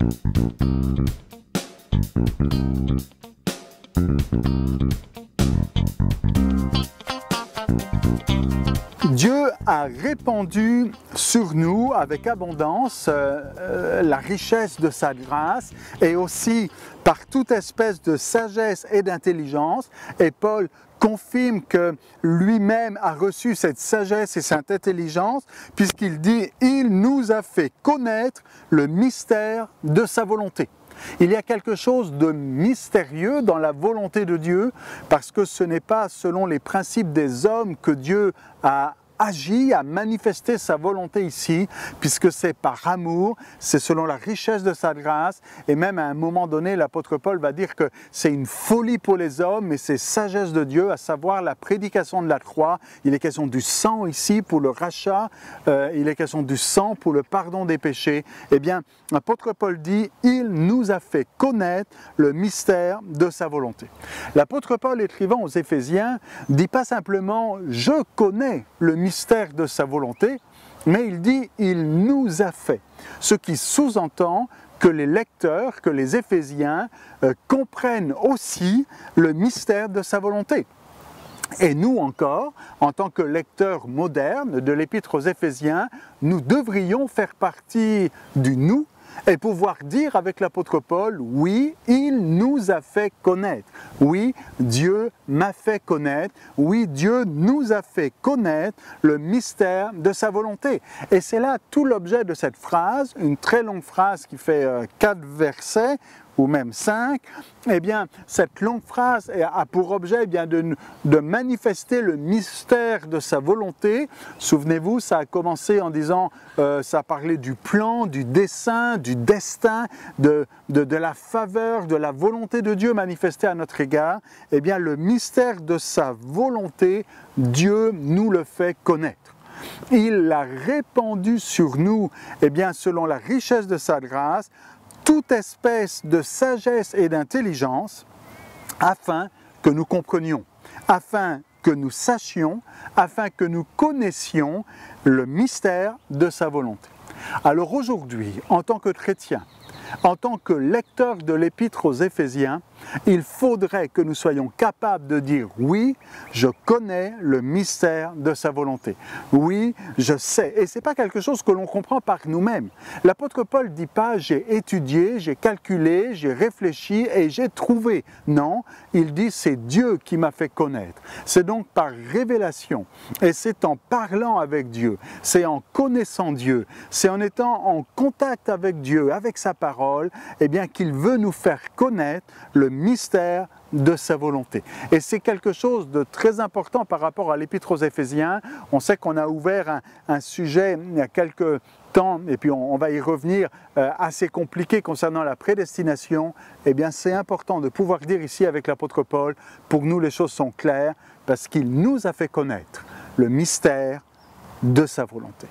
Dieu répandu sur nous avec abondance euh, euh, la richesse de sa grâce et aussi par toute espèce de sagesse et d'intelligence. Et Paul confirme que lui-même a reçu cette sagesse et cette intelligence puisqu'il dit il nous a fait connaître le mystère de sa volonté. Il y a quelque chose de mystérieux dans la volonté de Dieu parce que ce n'est pas selon les principes des hommes que Dieu a agit, a manifesté sa volonté ici, puisque c'est par amour, c'est selon la richesse de sa grâce, et même à un moment donné, l'apôtre Paul va dire que c'est une folie pour les hommes, mais c'est sagesse de Dieu, à savoir la prédication de la croix. Il est question du sang ici pour le rachat, euh, il est question du sang pour le pardon des péchés. Eh bien, l'apôtre Paul dit, il nous a fait connaître le mystère de sa volonté. L'apôtre Paul écrivant aux Éphésiens dit pas simplement je connais le mystère mystère de sa volonté, mais il dit il nous a fait. Ce qui sous-entend que les lecteurs, que les Éphésiens euh, comprennent aussi le mystère de sa volonté. Et nous encore, en tant que lecteurs modernes de l'épître aux Éphésiens, nous devrions faire partie du nous et pouvoir dire avec l'apôtre Paul, oui, il nous a fait connaître. Oui, Dieu m'a fait connaître. Oui, Dieu nous a fait connaître le mystère de sa volonté. Et c'est là tout l'objet de cette phrase, une très longue phrase qui fait euh, quatre versets, ou même cinq, eh bien, cette longue phrase a pour objet eh bien, de, de, manifester le mystère de sa volonté. Souvenez-vous, ça a commencé en disant, euh, ça parlait du plan, du dessein, du destin, de, de, de, la faveur, de la volonté de Dieu manifestée à notre égard. Eh bien, le mystère de sa volonté, Dieu nous le fait connaître. Il l'a répandu sur nous, eh bien, selon la richesse de sa grâce, toute espèce de sagesse et d'intelligence afin que nous comprenions, afin que nous sachions, afin que nous connaissions le mystère de sa volonté. Alors aujourd'hui, en tant que chrétien, en tant que lecteur de l'épître aux Éphésiens, il faudrait que nous soyons capables de dire oui, je connais le mystère de sa volonté. Oui, je sais. Et ce n'est pas quelque chose que l'on comprend par nous-mêmes. L'apôtre Paul ne dit pas j'ai étudié, j'ai calculé, j'ai réfléchi et j'ai trouvé. Non, il dit c'est Dieu qui m'a fait connaître. C'est donc par révélation. Et c'est en parlant avec Dieu, c'est en connaissant Dieu, c'est en étant en contact avec Dieu, avec sa parole, eh bien qu'il veut nous faire connaître le mystère de sa volonté. Et c'est quelque chose de très important par rapport à l'épître aux Éphésiens. On sait qu'on a ouvert un, sujet il y a quelques temps, et puis on, va y revenir, euh, assez compliqué concernant la prédestination. Eh bien, c'est important de pouvoir dire ici avec l'apôtre Paul, pour nous les choses sont claires, parce qu'il nous a fait connaître le mystère de sa volonté.